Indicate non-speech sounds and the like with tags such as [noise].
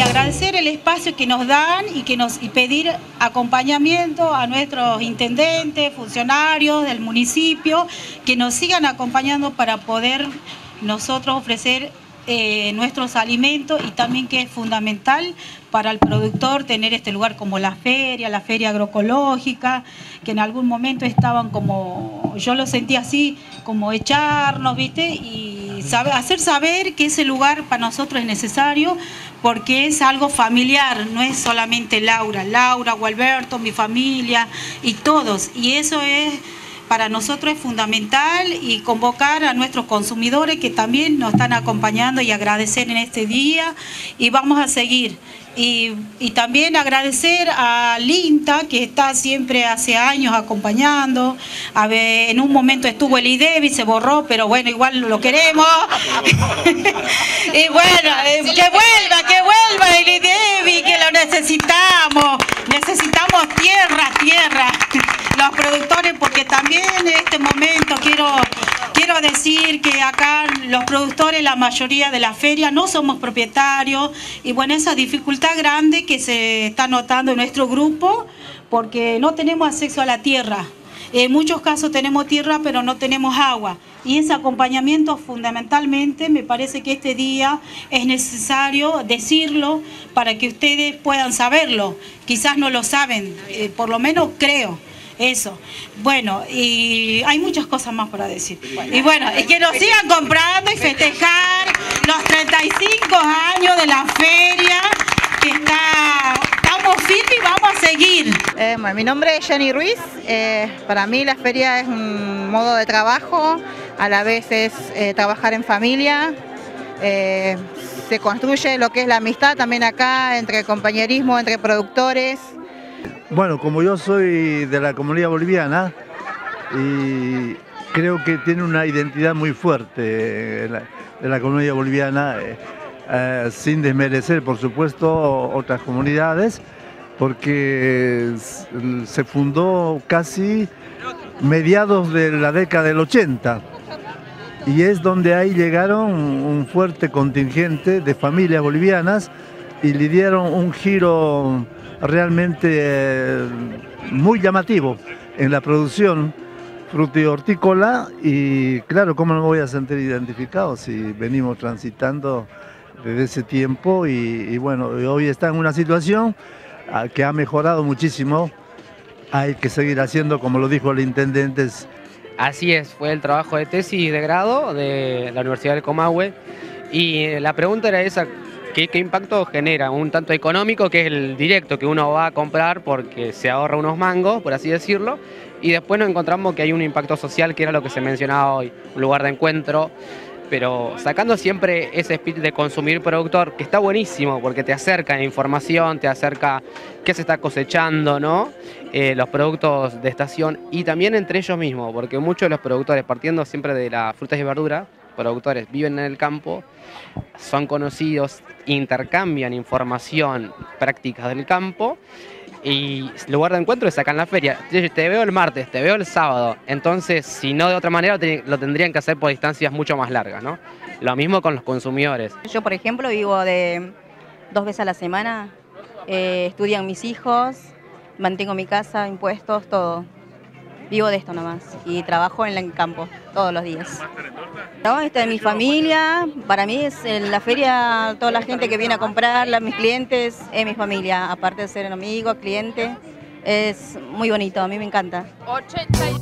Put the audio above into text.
y agradecer el espacio que nos dan y, que nos, y pedir acompañamiento a nuestros intendentes, funcionarios del municipio, que nos sigan acompañando para poder nosotros ofrecer eh, nuestros alimentos y también que es fundamental para el productor tener este lugar como la feria, la feria agroecológica, que en algún momento estaban como, yo lo sentí así, como echarnos, ¿viste? Y hacer saber que ese lugar para nosotros es necesario porque es algo familiar, no es solamente Laura, Laura, Gualberto, mi familia y todos. Y eso es para nosotros es fundamental y convocar a nuestros consumidores que también nos están acompañando y agradecer en este día y vamos a seguir. Y, también agradecer a Linta, que está siempre hace años acompañando. A ver, en un momento estuvo el IDEBI, se borró, pero bueno, igual lo queremos. [laughs] y bueno, eh, que vuelva, que vuelva el IDEBI, que lo necesitamos. Necesitamos tierra, tierra porque también en este momento quiero, quiero decir que acá los productores, la mayoría de la feria, no somos propietarios y bueno, esa dificultad grande que se está notando en nuestro grupo, porque no tenemos acceso a la tierra. En muchos casos tenemos tierra, pero no tenemos agua. Y ese acompañamiento fundamentalmente me parece que este día es necesario decirlo para que ustedes puedan saberlo. Quizás no lo saben, eh, por lo menos creo. Eso. Bueno, y hay muchas cosas más para decir. Y bueno, y que nos sigan comprando y festejar los 35 años de la feria, que está, estamos firmes y vamos a seguir. Eh, mi nombre es Jenny Ruiz. Eh, para mí la feria es un modo de trabajo, a la vez es eh, trabajar en familia. se construye lo que es la amistad también acá entre compañerismo, entre productores. Bueno, como yo soy de la comunidad boliviana y creo que tiene una identidad muy fuerte de la, comunidad boliviana, eh, eh, sin desmerecer, por supuesto, otras comunidades, porque se fundó casi mediados de la década del 80 y es donde ahí llegaron un fuerte contingente de familias bolivianas y le dieron un giro realmente eh, muy llamativo en la producción hortícola y claro, ¿cómo no me voy a sentir identificado si venimos transitando desde ese tiempo y, bueno, hoy está en una situación ah, que ha mejorado muchísimo, hay que seguir haciendo como lo dijo el intendente. Así es, fue el trabajo de tesis de grado de la Universidad del Comahue. Y la pregunta era esa, ¿Qué, impacto genera? Un tanto económico, que es el directo que uno va a comprar porque se ahorra unos mangos, por así decirlo, y después nos encontramos que hay un impacto social, que era lo que se mencionaba hoy, un lugar de encuentro, pero sacando siempre ese espíritu de consumir productor, que está buenísimo porque te acerca información, te acerca qué se está cosechando, ¿no? Eh, los productos de estación y también entre ellos mismos, porque muchos de los productores, partiendo siempre de las frutas y verduras, productores viven en el campo, son conocidos, intercambian información, prácticas del campo y lugar de encuentro es acá en la feria. Te veo el martes, te veo el sábado, entonces si no de otra manera lo tendrían que hacer por distancias mucho más largas, ¿no? Lo mismo con los consumidores. Yo, por ejemplo, vivo de dos veces a la semana, eh, estudian mis hijos, mantengo mi casa, impuestos, todo. Vivo de esto nomás y trabajo en el campo todos los días. No, esta es mi familia, para mí es en la feria toda la gente que viene a comprarla, mis clientes, es mi familia, aparte de ser un amigo, cliente, es muy bonito, a mí me encanta. 80.